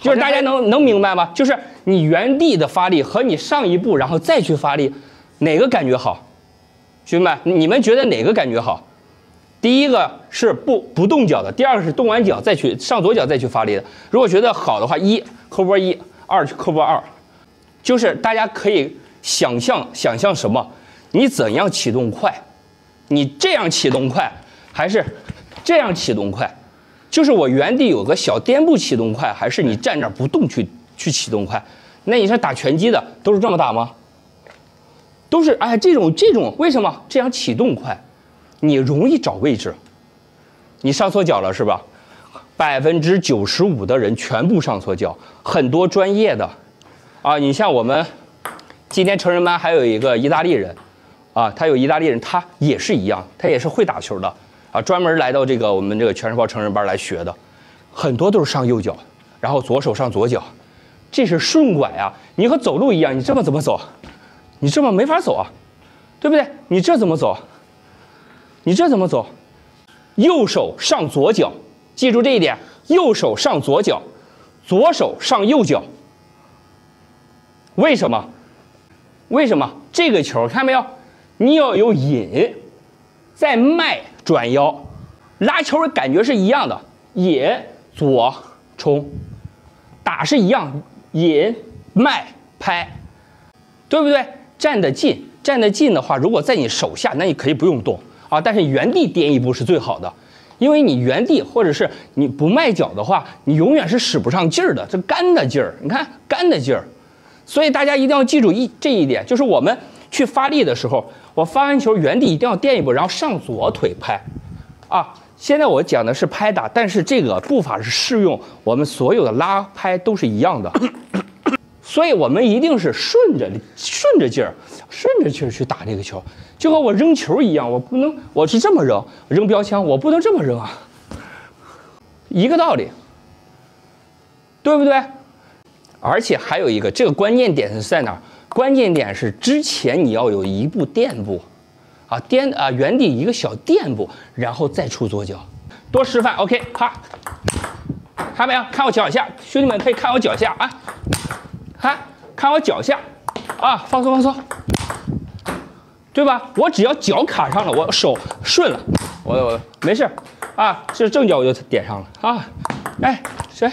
就是大家能能明白吗？就是你原地的发力和你上一步然后再去发力，哪个感觉好？兄弟们，你们觉得哪个感觉好？第一个是不不动脚的，第二个是动完脚再去上左脚再去发力的。如果觉得好的话，一扣波一，二去扣波二，就是大家可以想象想象什么？你怎样启动快？你这样启动快，还是这样启动快？就是我原地有个小颠步启动快，还是你站那不动去去启动快？那你是打拳击的，都是这么打吗？都是哎，这种这种为什么这样启动快？你容易找位置，你上错脚了是吧？百分之九十五的人全部上错脚，很多专业的，啊，你像我们今天成人班还有一个意大利人，啊，他有意大利人，他也是一样，他也是会打球的，啊，专门来到这个我们这个全身包成人班来学的，很多都是上右脚，然后左手上左脚，这是顺拐啊，你和走路一样，你这么怎么走？你这么没法走啊，对不对？你这怎么走？你这怎么走？右手上左脚，记住这一点：右手上左脚，左手上右脚。为什么？为什么这个球看没有？你要有引，再迈转腰，拉球的感觉是一样的，引左冲，打是一样，引迈拍，对不对？站得近，站得近的话，如果在你手下，那你可以不用动。啊，但是原地颠一步是最好的，因为你原地或者是你不迈脚的话，你永远是使不上劲儿的，这干的劲儿，你看干的劲儿，所以大家一定要记住一这一点，就是我们去发力的时候，我发完球原地一定要垫一步，然后上左腿拍，啊，现在我讲的是拍打，但是这个步法是适用我们所有的拉拍都是一样的。所以我们一定是顺着顺着劲儿，顺着劲儿去打这个球，就和我扔球一样，我不能我是这么扔，扔标枪，我不能这么扔啊，一个道理，对不对？而且还有一个，这个关键点是在哪儿？关键点是之前你要有一步垫步，啊颠啊原地一个小垫步，然后再出左脚，多示范。OK，咔，看没有？看我脚下，兄弟们可以看我脚下啊。看，看我脚下，啊，放松放松，对吧？我只要脚卡上了，我手顺了，我我没事，啊，这正脚我就点上了啊，哎，谁？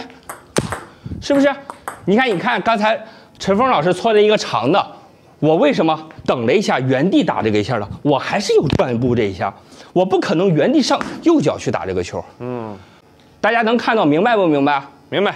是不是？你看，你看，刚才陈峰老师搓了一个长的，我为什么等了一下，原地打这个一下呢？我还是有转步这一下，我不可能原地上右脚去打这个球。嗯，大家能看到明白不明白？明白。